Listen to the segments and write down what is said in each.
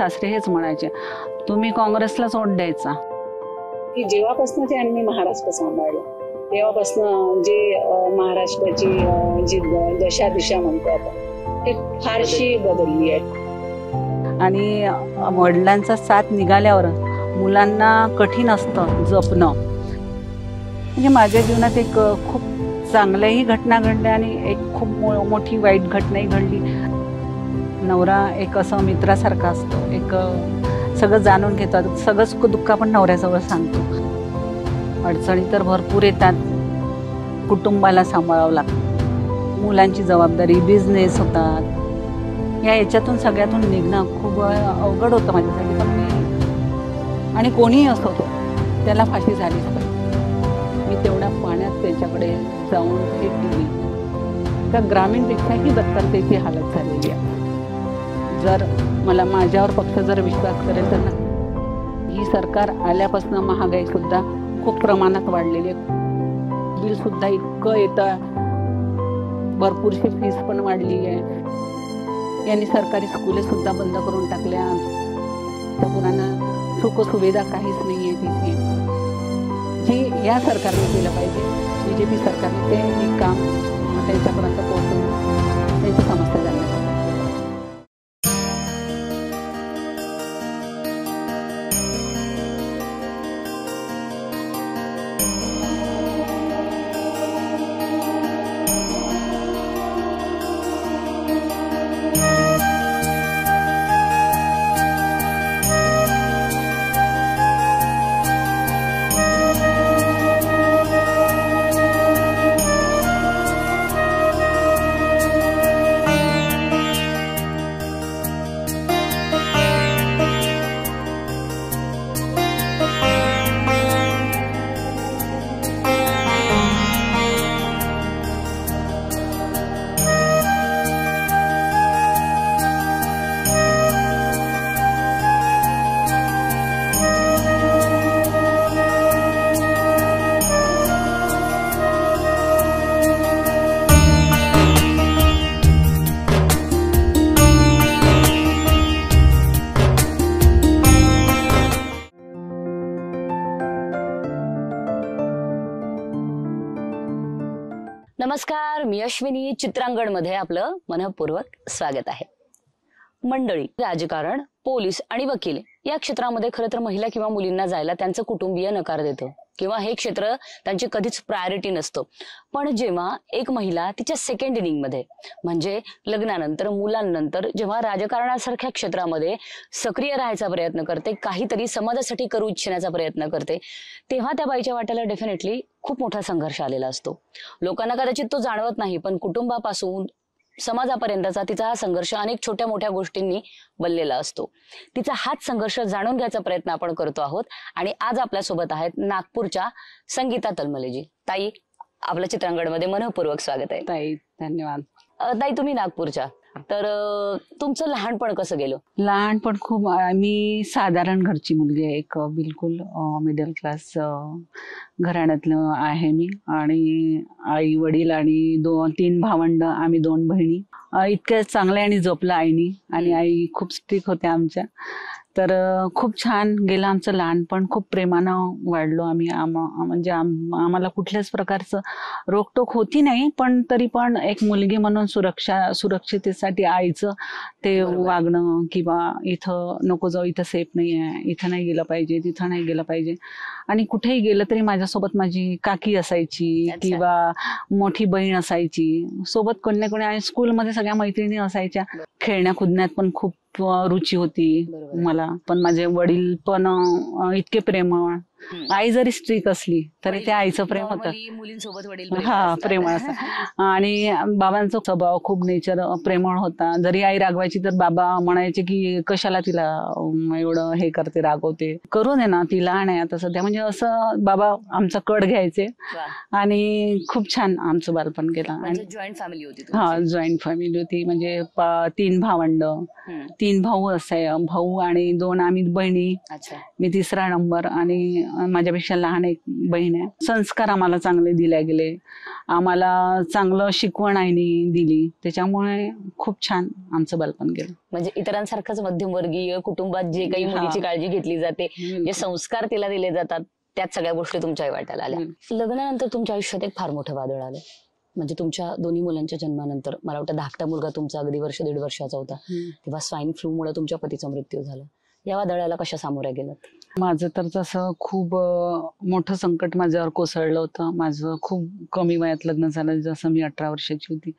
सासरे हेच म्हणायचे तुम्ही काँग्रेसलाच वोट द्यायचा. की जेव्हापासून त्यांनी महाराष्ट्र सांभाळलं तेव्हापासून जे महाराष्ट्राची जी दशा दिशा म्हणतो आपण ते फारशी बदलली आहे. आणि वडिलांचा साथ निघाल्यावर मुलांना कठीण असतं जपणं. म्हणजे माझ्या जीवनात एक खूप चांगल्याही घटना घडल्या आणि एक खूप मो- मोठी वाईट घटनाही घडली. नवरा एक असं मित्रासारखा असतो. एक सगळं जाणून घेतात. सगळं सुख दुःख आपण नवऱ्याजवळ सांगतो. अडचणी तर भरपूर येतात. कुटुंबाला सांभाळावं लागतं. मुलांची जबाबदारी बिझनेस होतात. या याच्यातून सगळ्यातून निघणं खूप अवघड होतं माझ्यासाठी. पण मी आणि कोणीही असो तो त्याला फाशी झालीच मी तेवढ्या पाण्यात त्याच्याकडे जाऊन भेट दिली त्या ग्रामीणपेक्षाही बदतर हालत झालेली आहे. जर मला माझ्यावर फक्त जर विश्वास करेल तर ही सरकार आल्यापासून महागाई सुद्धा खूप प्रमाणात वाढलेली आहे. बिल सुद्धा इतकं येतं. भरपूरशी फीस पण वाढली आहे. यांनी सरकारी स्कूले सुद्धा बंद करून टाकल्या. मुलांना सुखसुविधा काहीच नाही आहे तिथे. जे या सरकारने केलं पाहिजे. बी जे पी सरकारने ते काम त्यांच्यापर्यंत पोहोचवून त्यांची समस्या अश्विनी चित्रांगणमध्ये आपलं मनपूर्वक स्वागत आहे. मंडळी राजकारण पोलीस आणि वकील या क्षेत्रामध्ये खरं तर महिला किंवा मुलींना जायला त्यांचं कुटुंबीय नकार देतं. किंवा हे क्षेत्र त्यांची कधीच प्रायोरिटी नसतं. पण जेव्हा एक महिला तिच्या सेकंड इनिंगमध्ये म्हणजे लग्नानंतर मुलांनंतर जेव्हा राजकारणासारख्या क्षेत्रामध्ये सक्रिय राहायचा प्रयत्न करते काहीतरी समाजासाठी करू इच्छिण्याचा प्रयत्न करते तेव्हा त्या बाईच्या वाट्याला डेफिनेटली खूप मोठा संघर्ष आलेला असतो. लोकांना कदाचित तो जाणवत नाही पण कुटुंबापासून समाजापर्यंतचा तिचा हा संघर्ष अनेक छोट्या मोठ्या गोष्टींनी बनलेला असतो. तिचा हाच संघर्ष जाणून घ्यायचा प्रयत्न आपण करतो आहोत. आणि आज आपल्यासोबत आहेत नागपूरच्या संगीता तलमलेजी. ताई आपल्या चित्रांगणमध्ये मनपूर्वक स्वागत आहे. ताई धन्यवाद. ताई तुम्ही नागपूरच्या? तर तुमचं लहानपण कसं गेलं? लहानपण खूप मी साधारण घरची मुलगी आहे एक बिलकुल मिडल क्लास घराण्यातलं आहे मी. आणि आई वडील आणि दोन तीन भावंड आम्ही दोन बहिणी. इतक्या चांगल्या आणि जपलं आईनी. आणि आई खूप स्ट्रिक होत्या आमच्या. तर खूप छान गेलं आमचं लहानपण. खूप प्रेमानं वाढलो आम्ही. आम म्हणजे आम आम्हाला कुठल्याच प्रकारचं रोकटोक होती नाही पण तरी पण एक मुलगी म्हणून सुरक्षा सुरक्षितेसाठी आईचं ते. वागणं किंवा इथं नको जाऊ इथं सेफ नाही आहे इथं नाही गेलं पाहिजे तिथं नाही गेलं पाहिजे. आणि कुठेही गेलं तरी माझ्यासोबत माझी काकी असायची. किंवा मोठी बहीण असायची सोबत कोणी ना कोणी आणि स्कूलमध्ये सगळ्या मैत्रिणी असायच्या खेळण्या कुदण्यात पण खूप रुची होती. मला पण माझे वडील पण इतके प्रेमळ हम्म. आई जरी स्ट्रिक असली तरी ते आईचं प्रेम होतं. मुलींसोबत वडील हा, असतात. प्रेमळ आणि बाबांचा स्वभाव खूप नेचर प्रेमळ होता. जरी आई रागवायची तर बाबा म्हणायचे की कशाला तिला एवढं हे करते रागवते? करू दे ना ती लहान आहे आता सध्या. म्हणजे असं बाबा आमचा कड घ्यायचे. आणि खूप छान आमचं बालपण गेलं. म्हणजे आणि जॉईंट फॅमिली होती हा. जॉईंट फॅमिली होती. म्हणजे तीन भावंड. तीन भाऊ असे भाऊ आणि दोन आम्ही बहिणी. मी तिसरा नंबर आणि माझ्यापेक्षा लहान एक बहीण आहे. संस्कार आम्हाला चांगले दिले गेले. आम्हाला चांगलं शिकवण आईने दिली. त्याच्यामुळे खूप छान आमचं बालपण गेलं. म्हणजे इतरांसारखंच मध्यमवर्गीय कुटुंबात जे काही. मुलीची काळजी घेतली जाते जे संस्कार तिला दिले जातात त्यात सगळ्या गोष्टी तुमच्या वाटायला आल्या. लग्नानंतर तुमच्या आयुष्यात एक फार मोठं वादळ आलं. म्हणजे तुमच्या दोन्ही मुलांच्या जन्मानंतर मला वाटतं धाकटा मुलगा तुमचा अगदी वर्ष दीड वर्षाचा होता. तेव्हा स्वाईन फ्लू मुळे तुमच्या पतीचा मृत्यू झाला. या वादळाला कशा सामोऱ्या गेलात? माझं तर तसं खूप मोठं संकट माझ्यावर कोसळलं होतं. माझं खूप कमी वयात लग्न झालं जसं मी अठरा वर्षाची होती.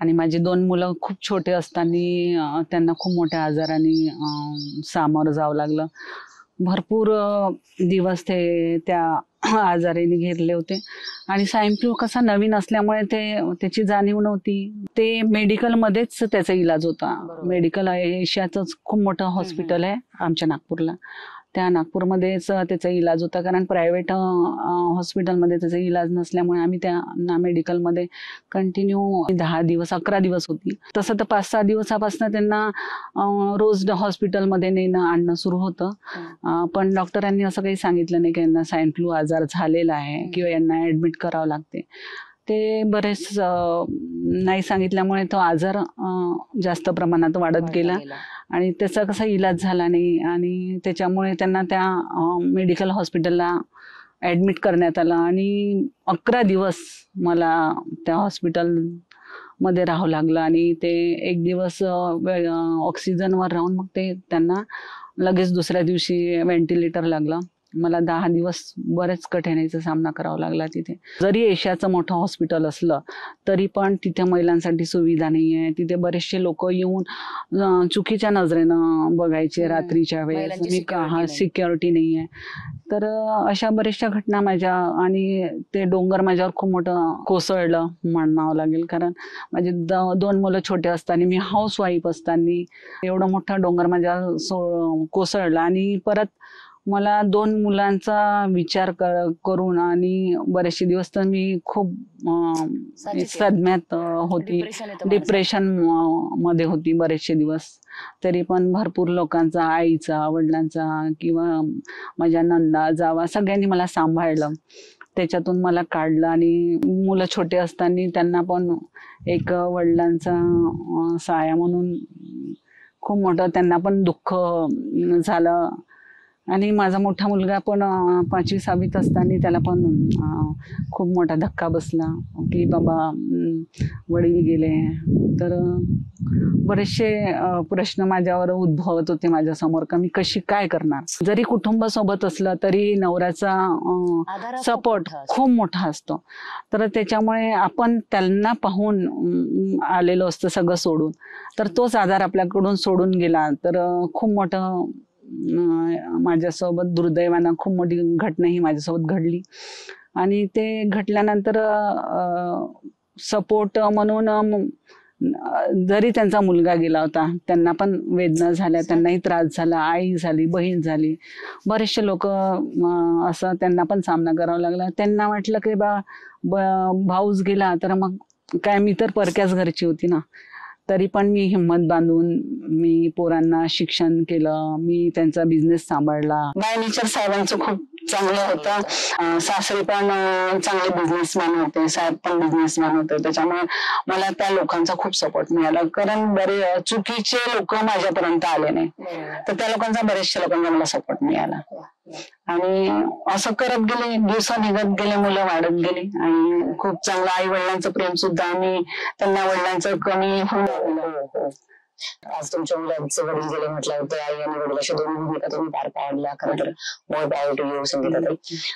आणि माझी दोन मुलं खूप छोटे असताना त्यांना खूप मोठ्या आजाराने सामोरं जावं लागलं. भरपूर दिवस ते त्या आजाराने घेरले होते. आणि स्वाईन फ्लू कसा नवीन असल्यामुळे ते त्याची जाणीव नव्हती. ते मेडिकलमध्येच त्याचा इलाज होता. मेडिकल एशियाचंच खूप मोठं हॉस्पिटल आहे आमच्या नागपूरला. त्या नागपूरमध्येच त्याचा इलाज होता. कारण प्रायव्हेट हॉस्पिटलमध्ये त्याचा इलाज नसल्यामुळे आम्ही त्या ना मेडिकलमध्ये कंटिन्यू दहा दिवस अकरा दिवस होती. तसं तर पाच सहा दिवसापासून त्यांना रोज हॉस्पिटलमध्ये नेणं आणणं सुरू होतं. पण डॉक्टरांनी असं काही सांगितलं नाही की यांना स्वाईन फ्लू आजार झालेला आहे किंवा यांना ऍडमिट करावं लागते. ते बरेच नाही सांगितल्यामुळे तो आजार जास्त प्रमाणात वाढत गेला. आणि त्याचा कसा इलाज झाला नाही आणि त्याच्यामुळे त्यांना त्या मेडिकल हॉस्पिटलला ॲडमिट करण्यात आलं. आणि अकरा दिवस मला त्या हॉस्पिटलमध्ये राहावं लागलं आणि ते एक दिवस ऑक्सिजनवर राहून मग ते त्यांना लगेच दुसऱ्या दिवशी व्हेंटिलेटर लागलं. मला दहा दिवस बरेच कठीणाईचा सामना करावा लागला तिथे. जरी एशियाचं मोठं हॉस्पिटल असलं तरी पण तिथे महिलांसाठी सुविधा नाही आहे तिथे बरेचसे लोक येऊन चुकीच्या नजरेनं बघायचे. रात्रीच्या वेळेस. मी हा. सिक्युरिटी नाही आहे तर अशा बऱ्याचशा घटना माझ्या आणि ते डोंगर माझ्यावर खूप मोठं कोसळलं म्हणावं लागेल. कारण माझे द- दोन मुलं छोटे असताना मी हाऊस वाईफ असताना एवढं मोठा डोंगर माझ्यावर सो कोसळला आणि परत मला दोन मुलांचा विचार कर- करून आणि बरेचसे दिवस तर मी खूप. सदम्यात होती. डिप्रेशनमध्ये होती बरेचसे दिवस. तरी पण भरपूर लोकांचा आईचा वडिलांचा किंवा माझ्या नंदा जावा सगळ्यांनी मला सांभाळलं. त्याच्यातून मला काढलं आणि मुलं छोटे असताना त्यांना पण एक वडिलांचा साया म्हणून खूप मोठं त्यांना पण दुःख झालं. आणि माझा मोठा मुलगा पण पाचवी सहावीत असताना त्याला पण खूप मोठा धक्का बसला की बाबा वडील गेले. तर बरेचसे प्रश्न माझ्यावर उद्भवत होते माझ्यासमोर का मी कशी काय करणार? जरी कुटुंब सोबत असलं तरी नवऱ्याचा सपोर्ट. खूप मोठा असतो. तर त्याच्यामुळे आपण त्यांना पाहून आलेलो असतं सगळं सोडून. तर तोच आधार आपल्याकडून सोडून गेला. तर खूप मोठं माझ्यासोबत दुर्दैवानं खूप मोठी घटना ही माझ्यासोबत घडली. आणि ते घडल्यानंतर सपोर्ट म्हणून जरी त्यांचा मुलगा गेला होता त्यांना पण वेदना झाल्या त्यांनाही त्रास झाला आई झाली बहीण झाली. बरेचसे लोक असं त्यांना पण सामना करावा लागला. त्यांना वाटलं की बा भाऊच गेला तर मग काय मी तर परक्याच घरची होती ना. तरी पण मी हिंमत बांधून मी पोरांना शिक्षण केलं. मी त्यांचा बिझनेस सांभाळला. बाय नेचर साहेबांचं खूप चांगलं होतं. सासरे पण चांगले बिझनेसमॅन होते. साहेब पण बिझनेसमॅन होते. त्याच्यामुळे मला त्या लोकांचा खूप सपोर्ट मिळाला. कारण बरे चुकीचे लोक माझ्यापर्यंत आले नाही. तर त्या लोकांचा बऱ्याचशा लोकांचा मला सपोर्ट मिळाला. आणि असं करत गेले दिवस निघत गेले मुलं वाढत गेले. आणि खूप चांगलं आई वडिलांचं प्रेम सुद्धा आम्ही त्यांना वडिलांचं कमी होऊन आज तुमच्या मुलांचे वडील गेले म्हटलं होतं आई आणि वडील अशा दोन्ही भूमिका तुम्ही पार पाडल्या. खरं तर मोर पॉवर टू यू संगीताताई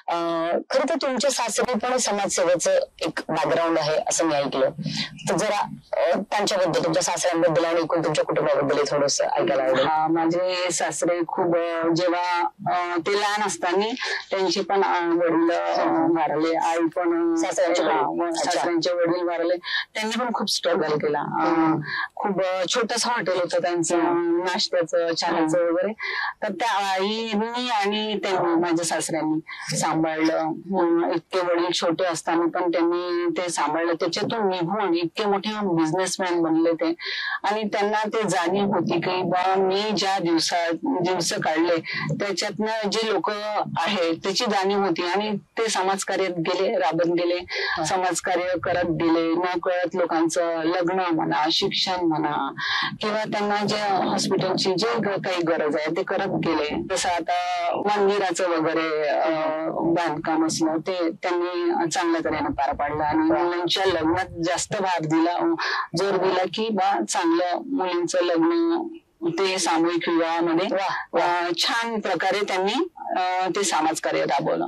अं, खरं तर तुमच्या सासरी पण समाजसेवेचं एक बॅकग्राऊंड आहे असं मी ऐकलं. तर जरा त्यांच्याबद्दल तुमच्या सासऱ्यांबद्दल आणि एकूण तुमच्या कुटुंबाबद्दल थोडस ऐकायला आवडेल. माझे सासरे खूप जेव्हा ते लहान असताना त्यांची पण वडील अं, वारले. आई पण सासऱ्यांचे वडील. वारले. त्यांनी पण खूप स्ट्रगल केला. खूप मोठं हॉटेल होतं त्यांचं नाश्त्याचं चहाचं वगैरे. तर त्या आईनी आणि त्यांनी माझ्या सासऱ्यांनी सांभाळलं. इतके वडील छोटे असताना पण त्यांनी ते सांभाळलं. त्याच्यातून निघून इतके मोठे बिझनेसमॅन बनले ते. आणि त्यांना ते जाणीव होती की बा मी ज्या दिवसात दिवस काढले त्याच्यातनं जे लोक आहेत त्याची जाणीव होती. आणि ते समाजकार्यात गेले राबत गेले. समाजकार्य करत गेले. न कळत लोकांचं लग्न म्हणा शिक्षण म्हणा किंवा त्यांना जे हॉस्पिटलची जे काही गरज आहे ते करत गेले. जसं आता मंदिराचं वगैरे बांधकाम असलं ते त्यांनी चांगल्या तऱ्हेने पार पाडलं. आणि मुलांच्या लग्नात जास्त भार दिला जोर दिला की बा चांगलं मुलींचं लग्न ते सामूहिक विवाहामध्ये छान प्रकारे त्यांनी ते समाजकार्य राबवलं.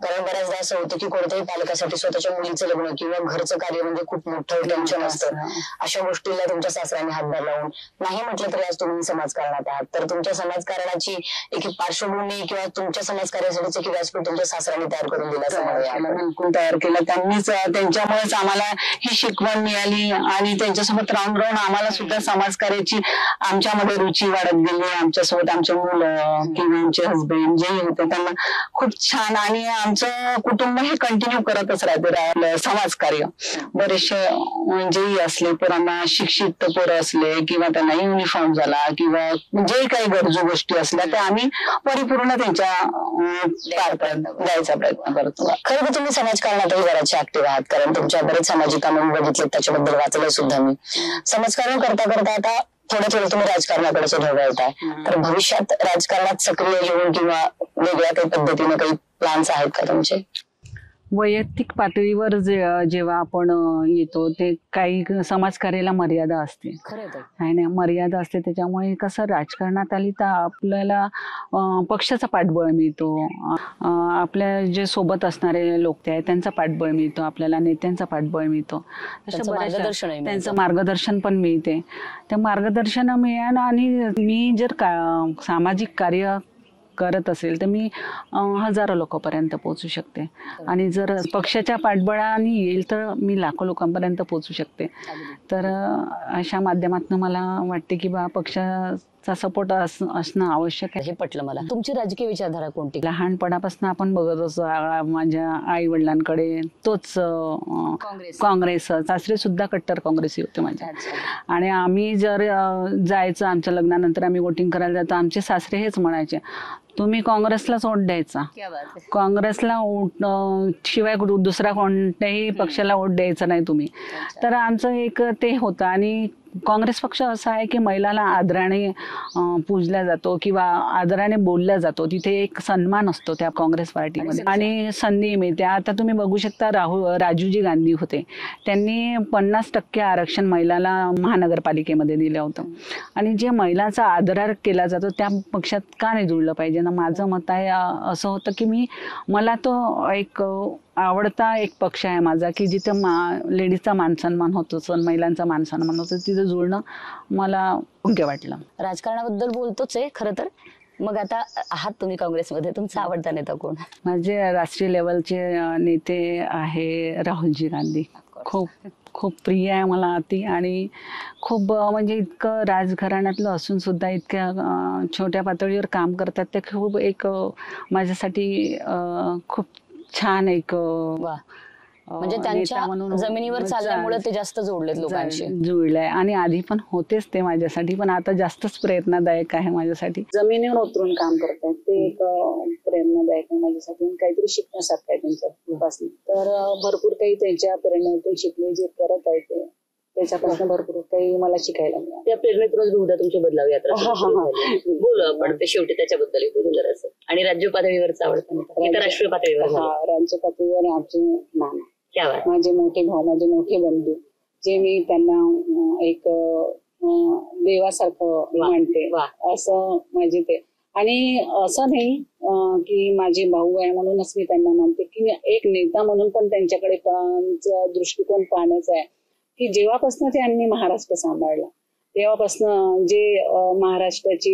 कारण बऱ्याचदा असं होतं की कोणत्याही पालकासाठी स्वतःच्या मुलीचं लग्न किंवा घरचं कार्य म्हणजे खूप मोठं टेन्शन असतं. अशा गोष्टीला तुमच्या सासऱ्यांनी हातभार लावून नाही म्हटलं तरी आज तुम्ही समाजकारणात आहात. तर तुमच्या समाजकारणाची एक पार्श्वभूमी किंवा तुमच्या समाजकार्यासाठीचं एक व्यासपीठ तुमच्या सासऱ्यांनी तयार करून दिलं असं. बिलकुल तयार केलं. त्यांनीच त्यांच्यामुळेच आम्हाला ही शिकवण मिळाली आणि त्यांच्यासोबत राहून राहून आम्हाला सुद्धा समाजकार्याची आमच्यामध्ये रुची वाढत गेली. आमच्यासोबत आमचे मुलं किंवा आमचे हसबेंड जे होते त्यांना खूप छान आणि आमचं कुटुंब हे कंटिन्यू करतच राहते रा- समाजकार्य बरेचसे म्हणजे असले पोरांना शिक्षित पोरं असले किंवा त्यांना युनिफॉर्म झाला किंवा जे काही गरजू गोष्टी असल्या त्या आम्ही परिपूर्ण त्यांच्या द्यायचा प्रयत्न करतो. खरं तर तुम्ही समाजकारणातही बऱ्याचशे ऍक्टिव्ह आहात कारण तुमच्या बरेच सामाजिक कामं बघितले त्याच्याबद्दल वाचलंय सुद्धा मी. समाजकारण करता करता आता थोडं थोडं तुम्ही राजकारणाकडे वळताय तर भविष्यात राजकारणात सक्रिय येऊन किंवा वेगळ्या काही पद्धतीने काही प्लॅन्स आहेत का तुमचे? वैयक्तिक पातळीवर जे जेव्हा आपण येतो ते काही समाजकार्याला मर्यादा असते. खरं नाही मर्यादा असते त्याच्यामुळे कसं राजकारणात आली तर आपल्याला पक्षाचा पाठबळ मिळतो. आपल्या जे सोबत असणारे लोक ते आहेत त्यांचा पाठबळ मिळतो. आपल्याला नेत्यांचा पाठबळ त्यांचं मिळतं. त्यांचं मार्गदर्शन पण मिळते. ते मार्गदर्शन मिळणं आणि मी जर का सामाजिक कार्य करत असेल तर मी हजारो लोकांपर्यंत पोहोचू शकते. आणि जर पक्षाच्या पाठबळाने येईल तर मी लाखो लोकांपर्यंत पोहोचू शकते. तर अशा माध्यमातून मला वाटते की बा पक्षाचा सपोर्ट असणं आवश्यक आहे. हे पटलं मला. तुमची राजकीय विचारधारा कोणती? लहानपणापासून आपण बघत असतो माझ्या आई वडिलांकडे तोच काँग्रेस. काँग्रेस सासरे सुद्धा कट्टर काँग्रेसी होते माझ्या आणि आम्ही जर जायचं आमच्या लग्नानंतर आम्ही वोटिंग करायला जातो आमचे सासरे हेच म्हणायचे तुम्ही काँग्रेसलाच वोट द्यायचा. काँग्रेसला शिवाय दुसऱ्या कोणत्याही पक्षाला वोट द्यायचं नाही तुम्ही. तर आमचं एक ते होतं आणि काँग्रेस पक्ष असा आहे की महिलाला आदराने पूजला जातो किंवा आदराने बोलला जातो. तिथे एक सन्मान असतो त्या काँग्रेस पार्टीमध्ये. आणि संधी मिळते. आता तुम्ही बघू शकता राहुल राजूजी गांधी होते. त्यांनी पन्नास टक्के आरक्षण महिलाला महानगरपालिकेमध्ये दिलं होतं. आणि जे महिलांचा आदर केला जातो त्या पक्षात का नाही जुळलं पाहिजे? ना माझं मत आहे असं होतं की मी मला तो एक आवडता एक पक्ष आहे माझा की जिथं मा लेडीजचा मानसन्मान होतो सण महिलांचा मानसन्मान होतो तिथं जुळणं मला योग्य वाटलं. राजकारणाबद्दल बोलतोच आहे खरं तर. मग आता आहात तुम्ही काँग्रेसमध्ये तुमचा आवडता नेता कोण? माझे राष्ट्रीय लेवलचे नेते आहे राहुलजी गांधी. खूप खूप प्रिय आहे मला ती आणि खूप म्हणजे इतकं राजघराण्यातलं असून सुद्धा इतक्या छोट्या पातळीवर काम करतात ते खूप एक माझ्यासाठी खूप छान एक वा. म्हणजे नेता त्यांच्या म्हणून जमिनीवर चालल्यामुळे ते जास्त जोडलेत लोकांशी. जुळलंय. आणि आधी पण होतेच ते माझ्यासाठी पण आता जास्तच प्रेरणादायक आहे माझ्यासाठी. जमिनीवर उतरून काम करतात ते एक अं, प्रेरणादायक आहे माझ्यासाठी आणि काहीतरी शिकण्यासारखं आहे त्यांच्यापासून. तर अं, भरपूर काही त्यांच्या प्रेरणेतून शिकले जे करत आहे ते. त्याच्यापासून भरपूर काही मला शिकायला मिळालं. त्या प्रेरणेतूनच बहुधा तुमची बदलावी यात्रा. बोलू आपण ते शेवटी त्याच्याबद्दल बोलू जरासं. आणि राज्य पातळीवरच आवडतं राष्ट्रीय पातळीवर हा. राज्य पातळीवर आमचे नाना माझे मोठे भाऊ माझे मोठे बंधू जे मी त्यांना एक देवासारखं मानते. वा. असं माझे ते. आणि असं नाही की माझे भाऊ आहे म्हणूनच मी त्यांना मानते की एक नेता म्हणून पण त्यांच्याकडे त्यांचा दृष्टिकोन पाहण्याचा आहे. की जेव्हापासून त्यांनी महाराष्ट्र सांभाळला तेव्हापासून जे महाराष्ट्राची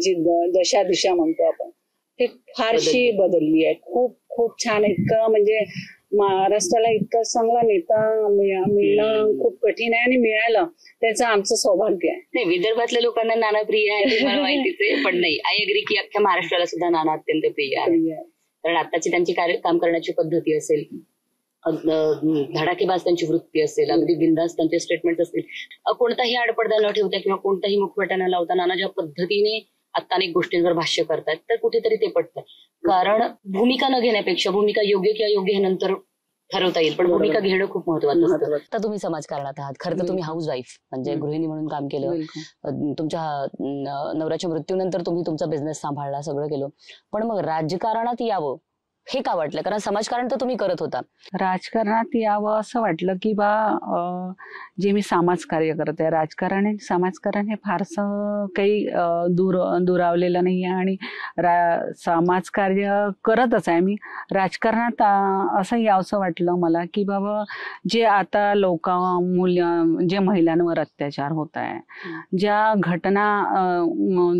जी दशा दिशा म्हणतो आपण ते फारशी बदलली. आहे. खूप खूप छान इतकं म्हणजे महाराष्ट्राला इतका चांगला नेता मिळ- मिळणं खूप कठीण आहे आणि मिळालं त्याचं आमचं सौभाग्य आहे. नाही विदर्भातल्या लोकांना नाना प्रिय आहे मला माहितीच आहे पण नाही. आय अग्री की अख्ख्या महाराष्ट्राला सुद्धा नाना अत्यंत प्रिय आहे. कारण आताची त्यांची कार्य काम करण्याची पद्धती असेल धडाकेबाज त्यांची वृत्ती असेल अगदी बिंदास त्यांचे स्टेटमेंट असतील अं, कोणताही आडपडदा न ठेवता किंवा कोणताही मुखवटा न लावता नाना ज्या पद्धतीने आता अनेक गोष्टींवर भाष्य करतात तर कुठेतरी ते पटतं कारण भूमिका न घेण्यापेक्षा भूमिका योग्य किंवा योग्य हे नंतर ठरवता येईल पण. भूमिका घेणं खूप महत्वाचं असतं. आता तुम्ही समाजकारणात आहात खरं तर तुम्ही. हाऊस वाईफ म्हणजे. गृहिणी म्हणून काम केलं तुमच्या नवऱ्याच्या मृत्यूनंतर तुम्ही तुमचा बिझनेस सांभाळला सगळं केलं पण मग राजकारणात यावं हे का वाटलं? कारण समाजकारण तर तुम्ही करत होता. राजकारणात यावं असं वाटलं की बा जे मी समाजकार्य करत आहे राजकारण आणि समाजकारण हे फारसं काही दूर दुरावलेलं नाही आहे आणि रा समाजकार्य करतच आहे. मी राजकारणात असं यावंसं वाटलं मला की बाबा जे आता लोक मूल्य जे महिलांवर अत्याचार होत आहे ज्या घटना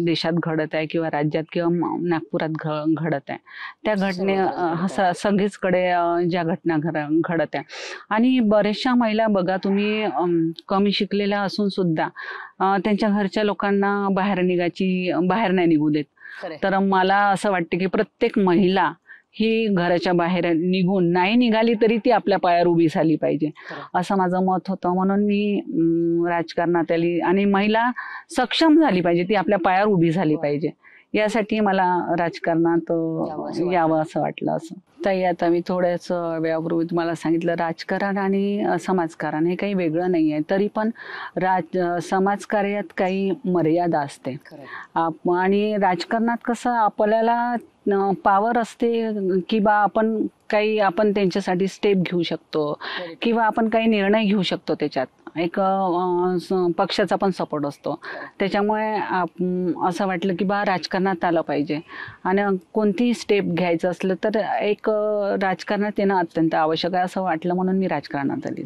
देशात घडत आहे किंवा राज्यात किंवा नागपुरात घ घडत आहे त्या घटने सगळीचकडे ज्या घटना घड घडत आहे आणि बऱ्याचशा महिला बघा तुम्ही कमी शिकलेल्या असून सुद्धा त्यांच्या घरच्या लोकांना बाहेर निघायची बाहेर नाही निघू देत. तर मला असं वाटतं की प्रत्येक महिला ही घराच्या बाहेर निघून नाही निघाली तरी ती आपल्या पायावर उभी झाली पाहिजे. असं माझं मत होतं. म्हणून मी राजकारणात आली. आणि महिला सक्षम झाली पाहिजे. ती आपल्या पायावर उभी झाली. पाहिजे. यासाठी मला राजकारणात यावं असं वाटलं. असं ताई आता मी थोड्याच वेळापूर्वी तुम्हाला सांगितलं राजकारण आणि समाजकारण हे काही वेगळं नाही आहे. तरी पण राज समाजकार्यात काही मर्यादा असते. आणि राजकारणात कसं आपल्याला पावर असते की बा आपण काही आपण त्यांच्यासाठी स्टेप घेऊ शकतो किंवा आपण काही निर्णय घेऊ शकतो त्याच्यात. एक पक्षाचा पण सपोर्ट असतो. त्याच्यामुळे आप- असं वाटलं की बा राजकारणात आलं पाहिजे. आणि कोणतीही स्टेप घ्यायचं असलं तर एक राजकारणात येणं अत्यंत आवश्यक आहे असं वाटलं म्हणून मी राजकारणात आली.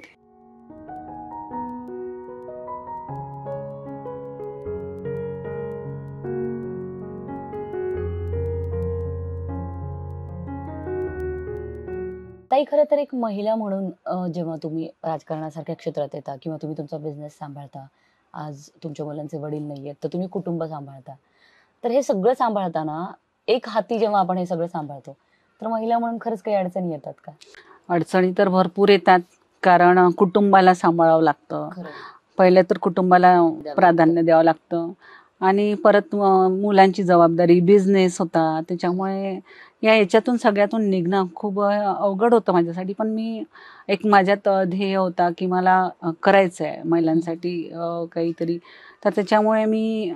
ताई खरं तर एक महिला म्हणून जेव्हा तुम्ही राजकारणासारख्या क्षेत्रात येता किंवा तुम्ही तुमचा बिझनेस सांभाळता आज तुमच्या मुलांचे वडील नाही आहेत तर तुम्ही कुटुंब सांभाळता. तर हे सगळं सांभाळताना एक हाती जेव्हा आपण हे सगळं सांभाळतो तर महिला म्हणून खरंच काही अडचणी येतात का? अडचणी तर भरपूर येतात कारण कुटुंबाला सांभाळावं लागतं. पहिले तर कुटुंबाला प्राधान्य द्यावं लागतं. आणि परत मुलांची जबाबदारी बिझनेस होता त्याच्यामुळे या याच्यातून सगळ्यातून निघणं खूप अवघड होतं माझ्यासाठी. पण मी एक माझ्यात ध्येय होता की मला करायचं आहे महिलांसाठी काहीतरी तर त्याच्यामुळे मी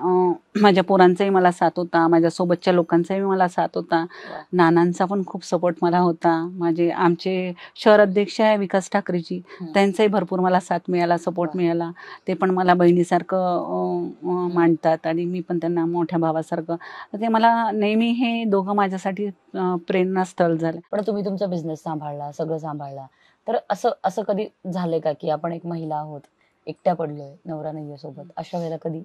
माझ्या पोरांचाही मला साथ होता माझ्या सोबतच्या लोकांचाही मला साथ होता. नानांचा पण खूप सपोर्ट मला होता. माझे आमचे शहर अध्यक्ष आहे विकास ठाकरेजी. त्यांचाही भरपूर मला साथ मिळाला सपोर्ट. मिळाला. ते पण मला बहिणीसारखं मांडतात आणि मी पण त्यांना मोठ्या भावासारखं. तर ते मला नेहमी हे दोघं माझ्यासाठी प्रेरणास्थळ झाले. पण तुम्ही तुमचा बिझनेस सांभाळला सगळं सांभाळला. तर असं असं कधी झालंय का की आपण एक महिला आहोत? एकट्या पडलोय नवरा नाहीये सोबत अशा वेळेला कधी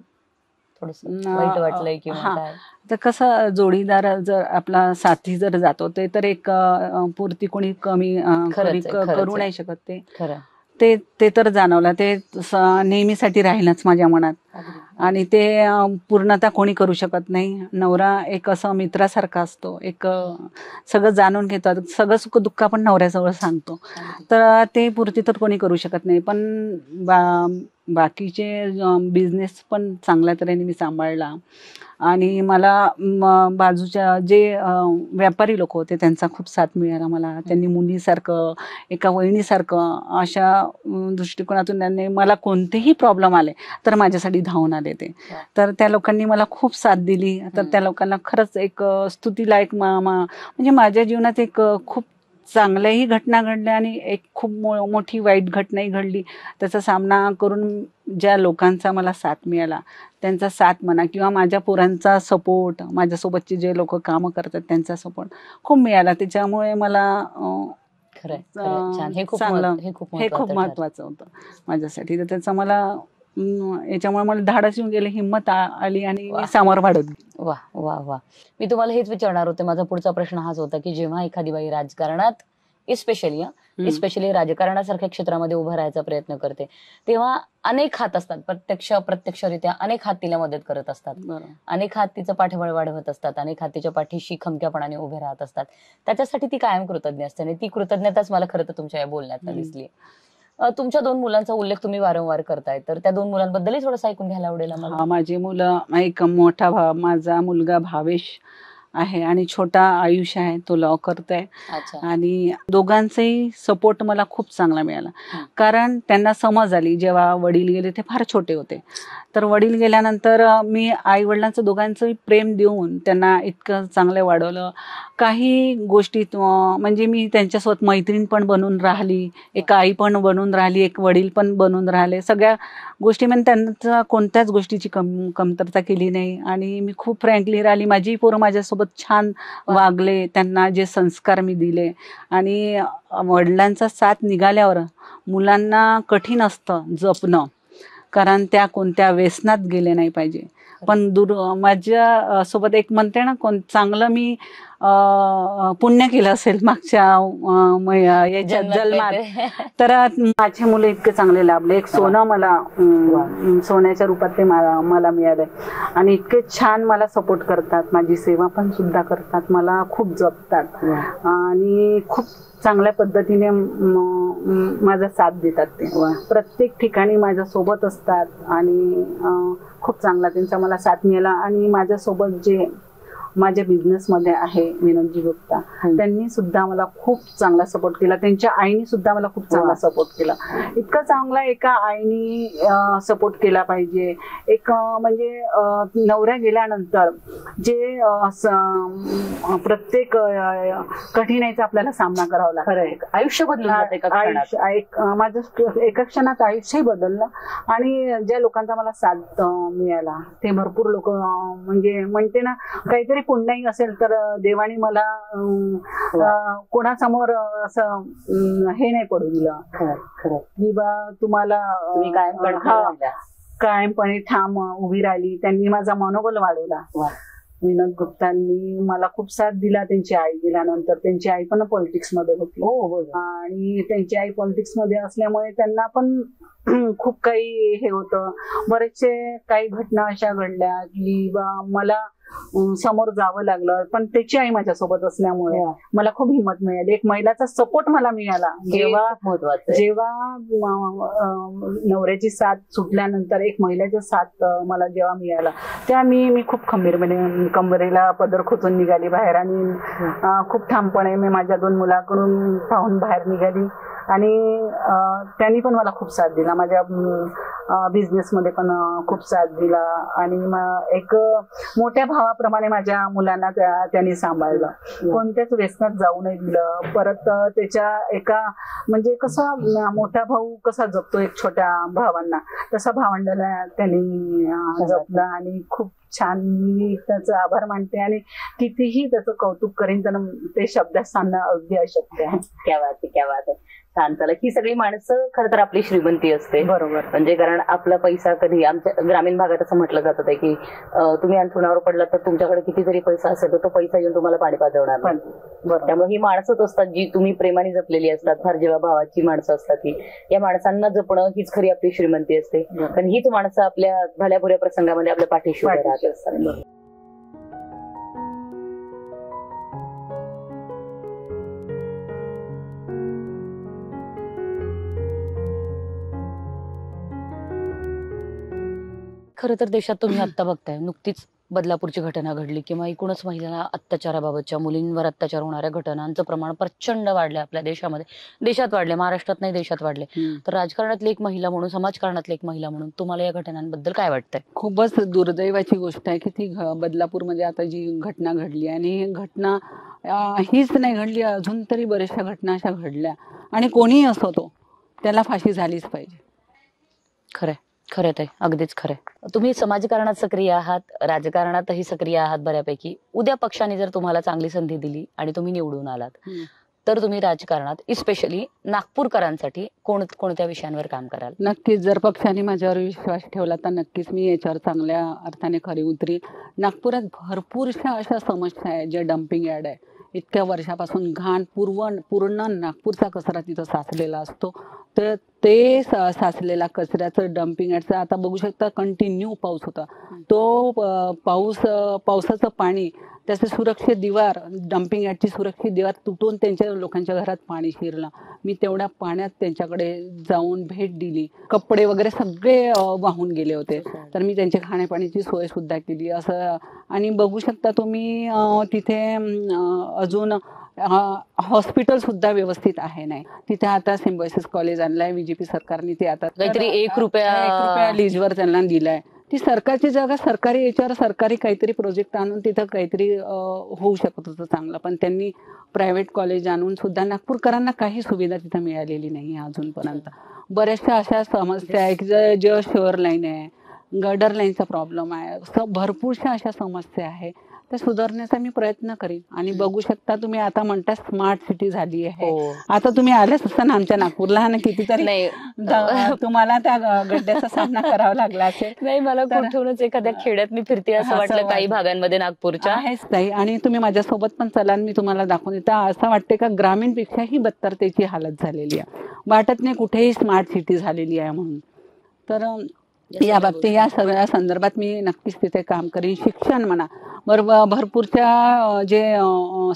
थोडस वाईट वाटलंय किंवा. काय तर कसं जोडीदार जर आपला साथी जर जातो ते तर एक पूर्ती कोणी कमी खरंच आहे, करू आहे. नाही शकत ते खरं ते ते तर जाणवलं. ते नेहमीसाठी राहीलच माझ्या मनात. आणि ते पूर्णता कोणी करू शकत नाही. नवरा एक असं मित्रासारखा असतो. एक सगळं जाणून घेतो सगळं सुख दुःख आपण नवऱ्याजवळ सांगतो. तर ते पूर्ती तर कोणी करू शकत नाही. पण बा बाकीचे बिझनेस पण चांगल्या तऱ्हेने मी सांभाळला. आणि मला बाजूच्या जे व्यापारी लोक होते त्यांचा खूप साथ मिळाला मला. त्यांनी मुलीसारखं एका वहिनीसारखं अशा दृष्टिकोनातून त्यांनी मला कोणतेही प्रॉब्लेम आले तर माझ्यासाठी धावून आले ते. तर त्या लोकांनी मला खूप साथ दिली. तर. त्या लोकांना खरंच एक स्तुतीलायक मा म्हणजे माझ्या जीवनात एक खूप चांगल्याही घटना घडल्या आणि एक खूप मो मोठी वाईट घटनाही घडली. त्याचा सामना करून ज्या लोकांचा मला साथ मिळाला त्यांचा साथ म्हणा किंवा माझ्या पोरांचा सपोर्ट माझ्यासोबतचे जे लोक कामं करतात त्यांचा सपोर्ट खूप मिळाला. त्याच्यामुळे मला. छान. हे खूप महत्वाचं होतं माझ्यासाठी. तर त्याचा मला याच्यामुळे मला धाडस येऊन गेले हिंमत आली आणि सामोर वाढत. वा वा वा. मी तुम्हाला हेच विचारणार होते माझा पुढचा प्रश्न हाच होता की जेव्हा एखादी बाई राजकारणात इस्पेशली इस्पेशली राजकारणासारख्या क्षेत्रामध्ये उभं राहायचा प्रयत्न करते तेव्हा अनेक हात असतात प्रत्यक्ष अप्रत्यक्षरित्या अनेक हात तिला मदत करत असतात. अनेक हात तिचं पाठबळ वाढवत असतात अनेक हात तिच्या पाठीशी खमक्यापणाने उभे राहत असतात. त्याच्यासाठी ती कायम कृतज्ञ असते आणि ती कृतज्ञताच मला खरं तर तुमच्या या बोलण्यात. दिसली तुमच्या दोन मुलांचा उल्लेख तुम्ही वारंवार करताय. तर त्या दोन मुलांबद्दलही थोडंसं ऐकून घ्यायला आवडेल मला माझी मुलं एक मोठा भाव माझा मुलगा भावेश आहे आणि छोटा आयुष आहे तो लॉ करतोय. अच्छा. आणि दोघांचाही सपोर्ट मला खूप चांगला मिळाला. कारण त्यांना समज आली जेव्हा वडील गेले ते फार छोटे होते. तर वडील गेल्यानंतर मी आई वडिलांचं दोघांचंही प्रेम देऊन त्यांना इतकं चांगलं वाढवलं. काही गोष्टीत म्हणजे मी त्यांच्यासोबत मैत्रीण पण बनून राहिली एक आई पण बनून राहिली एक वडील पण बनून राहिले. सगळ्या गोष्टी म्हणजे त्यांचा कोणत्याच गोष्टीची कम कमतरता केली नाही. आणि मी खूप फ्रँकली राहिली. माझी पोरं माझ्यासोबत छान वागले. त्यांना जे संस्कार मी दिले. आणि वडिलांचा साथ निघाल्यावर मुलांना कठीण असतं जपणं. कारण त्या कोणत्या व्यसनात गेले नाही पाहिजे. पण दूर माझ्या सोबत एक म्हणते ना कोण चांगलं मी पुण्य केलं असेल मागच्या याच्यात जन्मात तर माझे मुलं इतके चांगले लाभले. एक सोनं मला सोन्याच्या रूपात ते मला मिळालंय आणि इतके छान मला सपोर्ट करतात. माझी सेवा पण सुद्धा करतात. मला खूप जपतात. आणि खूप चांगल्या पद्धतीने माझा साथ देतात ते. प्रत्येक ठिकाणी माझ्या सोबत असतात. आणि खूप चांगला त्यांचा मला साथ मिळाला. आणि माझ्यासोबत जे माझ्या बिझनेसमध्ये आहे विनोदजी गुप्ता. त्यांनी सुद्धा मला खूप चांगला सपोर्ट केला. त्यांच्या आईनी सुद्धा मला खूप चांगला सपोर्ट केला. इतका चांगला एका आईनी सपोर्ट केला पाहिजे. एक म्हणजे नवऱ्या गेल्यानंतर जे प्रत्येक कठीणाईचा आपल्याला सामना करावा लागतो. आयुष्य अं, माझं एका क्षणात आयुष्यही बदललं. आणि ज्या लोकांचा मला साथ मिळाला ते भरपूर लोक म्हणजे म्हणते ना काहीतरी पुण्याई असेल तर देवाने मला कोणासमोर असं हे नाही पडू दिलं. की बा तुम्हाला हा. कायमपणे ठाम उभी राहिली. त्यांनी माझा मनोबल वाढवला. विनोद गुप्तांनी मला खूप साथ दिला त्यांची आई गेल्यानंतर त्यांची आई पण पॉलिटिक्समध्ये होती. हो हो आणि त्यांची आई पॉलिटिक्समध्ये असल्यामुळे त्यांना पण खूप काही हे होतं. बरेचसे काही घटना अशा घडल्या की बा मला समोर जावं लागलं. पण त्याची आई माझ्यासोबत असल्यामुळे हो. मला खूप हिंमत मिळाली. एक महिलाचा सपोर्ट मला मिळाला. जेव्हा जेव्हा नवऱ्याची साथ सुटल्यानंतर एक महिलाचा साथ मला जेव्हा मिळाला त्या मी मी खूप खंबीरपणे कंबरेला पदर खोचून निघाली बाहेर आणि अं, खूप ठामपणे मी माझ्या दोन मुलाकडून पाहून बाहेर निघाली. आणि त्यांनी पण मला खूप साथ दिला. माझ्या बिझनेसमध्ये पण खूप साथ दिला. आणि एक मोठ्या भावाप्रमाणे माझ्या मुलांना त्या- त्यांनी सांभाळलं. कोणत्याच व्यसनात जाऊ नाही दिलं. परत त्याच्या एका म्हणजे कसा मोठा भाऊ कसा जपतो एक छोट्या भावांना तसा भावंडाला त्यांनी जपला. आणि खूप छान मी त्याचा आभार मानते आणि कितीही त्याचं कौतुक करेन तर ते शब्दात सांगणं अगदी अशक्य आहे. क्या बात आहे क्या बात आहे छान चला. ही सगळी माणसं खरं तर आपली श्रीमंती असते. बरोबर. म्हणजे कारण आपला पैसा कधी आमच्या ग्रामीण भागात असं म्हटलं जातं ते की तुम्ही अंथरुणावर पडला तर तुमच्याकडे किती जरी पैसा असेल तर तो पैसा येऊन तुम्हाला पाणी पाजवणार त्यामुळे ही माणसंच असतात जी तुम्ही प्रेमाने जपलेली असतात. फार जेव्हा भावाची माणसं असतात ही. या माणसांना जपणं हीच खरी आपली श्रीमंती असते. कारण हीच माणसं आपल्या भल्याबुऱ्या प्रसंगामध्ये आपल्या पाठीशी उभे राहत खरं तर देशात तुम्ही आत्ता बघताय नुकतीच बदलापूरची घटना घडली किंवा एकूणच महिलांना अत्याचाराबाबतच्या मुलींवर अत्याचार होणाऱ्या घटनांचं प्रमाण प्रचंड वाढलंय आपल्या देशामध्ये. देशात वाढले महाराष्ट्रात नाही देशात वाढले. तर राजकारणातली एक महिला म्हणून समाजकारणातली एक महिला म्हणून तुम्हाला या घटनांबद्दल काय वाटतंय? खूपच दुर्दैवाची गोष्ट आहे की ती बदलापूरमध्ये आता जी घटना घडली आणि ही घटना हीच नाही घडली अजून तरी बऱ्याचशा घटना अशा घडल्या. आणि कोणीही असो तो त्याला फाशी झालीच पाहिजे. खरंय. खरंय ताई अगदीच खरंय तुम्ही समाजकारणात सक्रिय आहात राजकारणातही सक्रिय आहात बऱ्यापैकी. उद्या पक्षाने जर तुम्हाला चांगली संधी दिली आणि तुम्ही निवडून आलात. तर तुम्ही राजकारणात इस्पेशली नागपूरकरांसाठी कोण कोणत्या विषयांवर काम कराल? नक्कीच. जर पक्षाने माझ्यावर विश्वास ठेवला तर नक्कीच मी याच्यावर चांगल्या अर्थाने खरी उतरी. नागपुरात भरपूरशा अशा समस्या आहेत ज्या डम्पिंग यार्ड आहे. इतक्या वर्षापासून घाण पूर्व पूर्ण नागपूरचा कचरा तिथं साचलेला असतो. तर ते साचलेला कचऱ्याचं डम्पिंग याचं आता बघू शकता कंटिन्यू पाऊस होता. तो पाऊस पावसाचं पाणी त्याचे सुरक्षित दिवार डम्पिंग याची सुरक्षित दिवार तुटून त्यांच्या लोकांच्या घरात पाणी शिरलं. मी तेवढ्या पाण्यात त्यांच्याकडे जाऊन भेट दिली. कपडे वगैरे सगळे वाहून गेले होते. तर मी त्यांची खाण्यापाण्याची सोय सुद्धा केली. असं आणि बघू शकता तुम्ही तिथे अजून हॉस्पिटल सुद्धा व्यवस्थित आहे नाही. तिथे आता सिम्बॉयसिस कॉलेज आणलाय बीजेपी सरकारने ते आता काहीतरी एक रुपया- एक रुपया लीजवर त्यांना दिलाय. ती सरकारची जागा सरकारी याच्यावर सरकारी काहीतरी प्रोजेक्ट आणून तिथं काहीतरी होऊ शकत होतं चांगलं. पण त्यांनी प्रायव्हेट कॉलेज आणून सुद्धा नागपूरकरांना काही सुविधा तिथं मिळालेली नाही अजूनपर्यंत. बऱ्याचशा अशा समस्या आहे की जे शहर लाईन आहे गडर लाईनचा प्रॉब्लेम आहे भरपूरशा अशा समस्या आहे. त्या सुधारण्याचा मी प्रयत्न करीन. आणि बघू शकता तुम्ही आता म्हणता स्मार्ट सिटी झाली आहे. हो. आता तुम्ही आलेच असताना आमच्या नागपूरला ना कितीतरी नाही. तुम्हाला त्या गड्ड्याचा सामना करावा लागला असेल. नाही मला कुठूनच एखाद्या खेड्यात मी फिरते असं वाटलं काही. भागांमध्ये नागपूरच्या. आहेच ताई. आणि तुम्ही माझ्यासोबत पण चला आणि मी तुम्हाला दाखवून देता. असं वाटते का ग्रामीणपेक्षाही बत्तरतेची हालत झालेली आहे. वाटत नाही कुठेही स्मार्ट सिटी झालेली आहे म्हणून. तर या बाबतीत या सगळ्या संदर्भात मी नक्कीच तिथे काम करीन. शिक्षण म्हणा बरोबर भरपूरच्या जे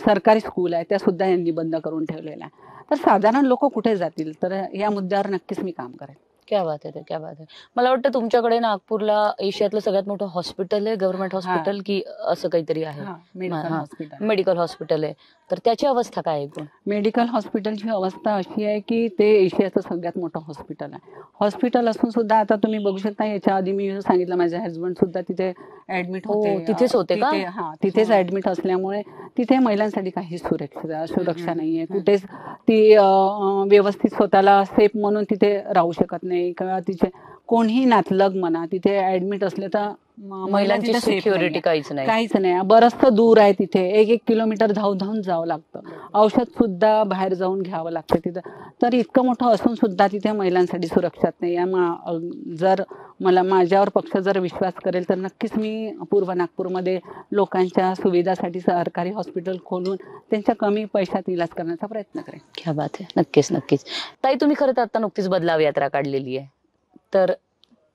सरकारी स्कूल आहे त्या सुद्धा यांनी बंद करून ठेवलेल्या आहे तर साधारण लोक कुठे जातील? तर या मुद्द्यावर नक्कीच मी काम करेन. क्या बात आहे क्या बात आहे मला वाटतं तुमच्याकडे नागपूरला एशियातलं सगळ्यात मोठं हॉस्पिटल आहे गव्हर्नमेंट हॉस्पिटल की असं काहीतरी आहे? मेडिकल हॉस्पिटल आहे. तर त्याची अवस्था काय आहे? मेडिकल हॉस्पिटलची अवस्था अशी आहे की ते एशियाचं सगळ्यात मोठं हॉस्पिटल आहे हॉस्पिटल असून सुद्धा आता तुम्ही बघू शकता याच्या आधी मी सांगितलं माझे हस्बंड सुद्धा तिथे ऍडमिट हो, होते तिथेच होते का? हा तिथेच. ऍडमिट असल्यामुळे तिथे महिलांसाठी काही सुरक्षा सुरक्षा नाहीये. कुठेच ती व्यवस्थित स्वतःला सेफ म्हणून तिथे राहू शकत नाही किंवा तिचे कोणीही नातलग म्हणा तिथे ऍडमिट असले तर महिलांची सिक्युरिटी. काहीच नाही. काहीच नाही. बरंचसं दूर आहे तिथे. एक एक किलोमीटर धावून धावून जावं लागतं. औषध सुद्धा बाहेर जाऊन घ्यावं लागतं तिथं. तर इतकं मोठं असून सुद्धा तिथे महिलांसाठी सुरक्षात नाही. या मा- जर मला माझ्यावर पक्ष जर विश्वास करेल तर नक्कीच मी पूर्व नागपूरमध्ये लोकांच्या सुविधासाठी सरकारी हॉस्पिटल खोलून त्यांच्या कमी पैशात इलाज करण्याचा प्रयत्न करेन. क्या बात आहे नक्कीच नक्कीच. ताई तुम्ही खरं तर आता नुकतीच बदलाव यात्रा काढलेली आहे. तर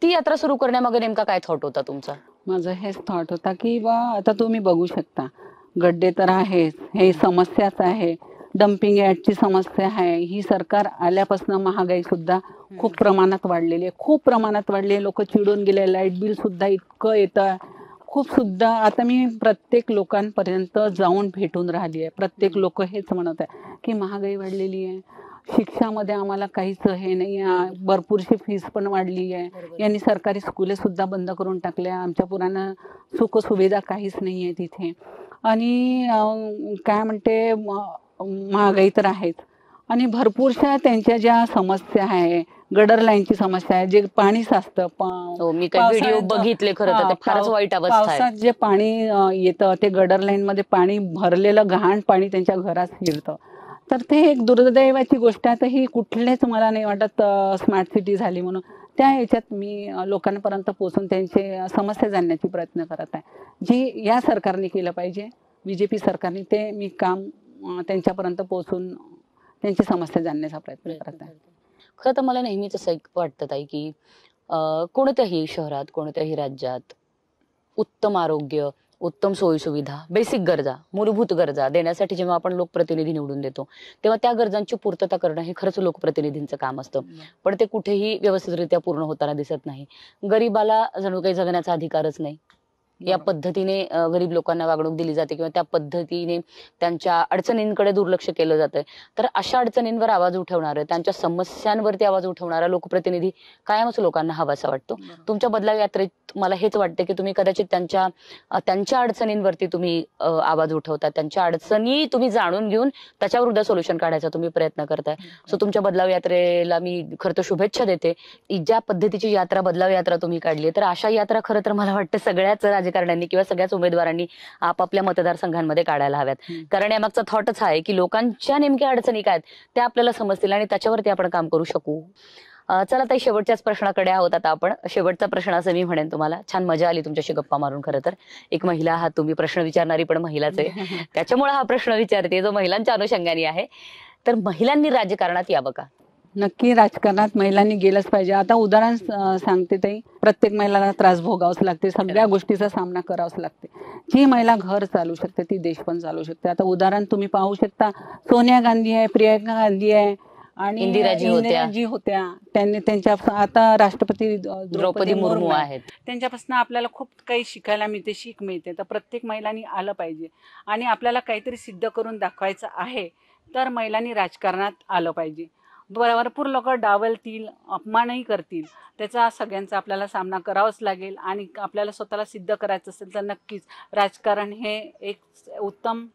ती यात्रा सुरू करण्यामागे नेमका काय थॉट होता तुमचा? माझं हेच थॉट होता की बा आता तुम्ही बघू शकता. गड्डे तर आहेच हे समस्याच आहे. डम्पिंग यार्डची समस्या आहे. ही सरकार आल्यापासून महागाई सुद्धा खूप प्रमाणात वाढलेली आहे. खूप प्रमाणात वाढली आहे. लोक चिडून गेले. लाइट बिल सुद्धा इतकं येतं. खूप सुद्धा आता मी प्रत्येक लोकांपर्यंत जाऊन भेटून राहिली आहे. प्रत्येक लोक हेच म्हणत आहे की महागाई वाढलेली आहे. शिक्षामध्ये आम्हाला काहीच हे नाही आहे. भरपूरशी फीस पण वाढली आहे. यांनी सरकारी स्कूले सुद्धा बंद करून टाकल्या. आमच्या पुराणा सुखसुविधा काहीच नाही आहे तिथे. आणि काय म्हणते महागाई तर आहेच. आणि भरपूरशा त्यांच्या ज्या समस्या आहे गडर लाईनची समस्या आहे जे पाणी साचतं हो व्हिडिओ बघितले खरं तर फारच वाईट अवस्था पावसात जे पाणी येतं ते गडर लाईन मध्ये पाणी भरलेलं घाण पाणी त्यांच्या घरात शिरतं. तर ते एक दुर्दैवाची गोष्ट आहे. तर ही कुठलेच मला नाही वाटत स्मार्ट सिटी झाली म्हणून. त्या ह्याच्यात मी लोकांपर्यंत पोहोचून त्यांचे समस्या जाणण्याची प्रयत्न करत आहे. जी या सरकारने केलं पाहिजे बी जे पी सरकारने ते मी काम त्यांच्यापर्यंत पोहोचून त्यांची समस्या जाणण्याचा प्रयत्न करत आहे. खरं तर मला नेहमीच असं एक वाटतं ताई की कोणत्याही शहरात कोणत्याही राज्यात उत्तम आरोग्य उत्तम सोयीसुविधा बेसिक गरजा मूलभूत गरजा देण्यासाठी जेव्हा आपण लोकप्रतिनिधी निवडून देतो तेव्हा त्या गरजांची पूर्तता करणं हे खरंच लोकप्रतिनिधींचं काम असतं. पण ते कुठेही व्यवस्थितरित्या पूर्ण होताना दिसत नाही. गरीबाला जणू काही जगण्याचा अधिकारच नाही. या पद्धतीने गरीब लोकांना वागणूक दिली जाते किंवा त्या पद्धतीने त्यांच्या अडचणींकडे दुर्लक्ष केलं जातंय. तर अशा अडचणींवर आवाज उठवणारे त्यांच्या समस्यांवरती आवाज उठवणारा लोकप्रतिनिधी कायमच लोकांना हवासा वाटतो. तुमच्या बदलाव यात्रेत मला हेच वाटते की तुम्ही कदाचित त्यांच्या त्यांच्या अडचणींवरती तुम्ही आवाज उठवता त्यांच्या अडचणी तुम्ही जाणून घेऊन त्याच्यावर सोल्युशन काढायचा तुम्ही प्रयत्न करताय. सो तुमच्या बदलाव यात्रेला मी खरं तर शुभेच्छा देते. ज्या पद्धतीची यात्रा बदलाव यात्रा तुम्ही काढली तर अशा यात्रा खरं तर मला वाटतं सगळ्याच राजकारण्यांनी किंवा सगळ्याच उमेदवारांनी आपापल्या मतदारसंघांमध्ये काढायला हव्यात. कारण यामागचा थॉटच हा आहे की लोकांच्या नेमक्या अडचणी काय आहेत त्या आपल्याला समजतील आणि त्याच्यावरती आपण काम करू शकू. चला ताई शेवटच्याच प्रश्नाकडे आहोत आता आपण. शेवटचा प्रश्न असं मी म्हणेन तुम्हाला. छान मजा आली तुमच्याशी गप्पा मारून खरं तर. एक महिला आहात तुम्ही प्रश्न विचारणारी पण महिलाच आहे. त्याच्यामुळे हा प्रश्न विचारते जो महिलांच्या अनुषंगाने आहे. तर महिलांनी राजकारणात यावं का? नक्की राजकारणात महिलांनी गेलंच पाहिजे. आता उदाहरण सांगते ताई. प्रत्येक महिलाला त्रास भोगावंच लागते. सगळ्या गोष्टीचा सामना करावाच लागते. जी महिला घर चालू शकते ती देश पण चालू शकते. आता उदाहरण तुम्ही पाहू शकता. सोनिया गांधी आहे प्रियंका गांधी आहे आणि इंदिराजी होत्या. त्यांनी त्यांच्या आता राष्ट्रपती द्रौपदी मुर्मू आहे. आहेत. त्यांच्यापासून आपल्याला खूप काही शिकायला मिळते शिक मिळते. तर प्रत्येक महिलांनी आलं पाहिजे. आणि आपल्याला काहीतरी सिद्ध करून दाखवायचं आहे तर महिलांनी राजकारणात आलं पाहिजे. भरपूर लोक डावलतील अपमानही करतील. त्याचा सगळ्यांचा आपल्याला सामना करावाच लागेल आणि आपल्याला स्वतःला सिद्ध करायचं असेल तर नक्कीच राजकारण हे एक उत्तम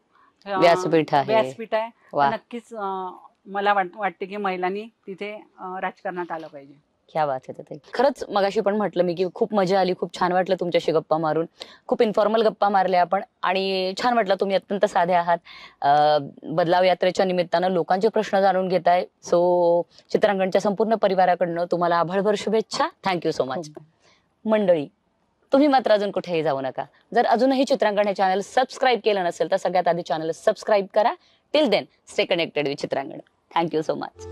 व्यासपीठ आहे. व्यासपीठ आहे. नक्कीच मला वाट वाटते की महिलांनी तिथे राजकारणात आलं पाहिजे. क्या बात आहे खरंच मगाशी पण म्हटलं मी की खूप मजा आली खूप छान वाटलं तुमच्याशी गप्पा मारून. खूप इन्फॉर्मल गप्पा मारल्या आपण आणि छान वाटलं तुम्ही अत्यंत साधे आहात. बदलाव यात्रेच्या निमित्तानं लोकांचे प्रश्न जाणून घेताय. सो चित्रांगणच्या संपूर्ण परिवाराकडनं तुम्हाला आभाळभर शुभेच्छा. थँक्यू सो मच मंडळी तुम्ही मात्र अजून कुठेही जाऊ नका. जर अजूनही चित्रांगण हे चॅनल सबस्क्राईब केलं नसेल तर सगळ्यात आधी चॅनल सबस्क्राईब करा. Till then stay connected with Chitrangan. Thank you so much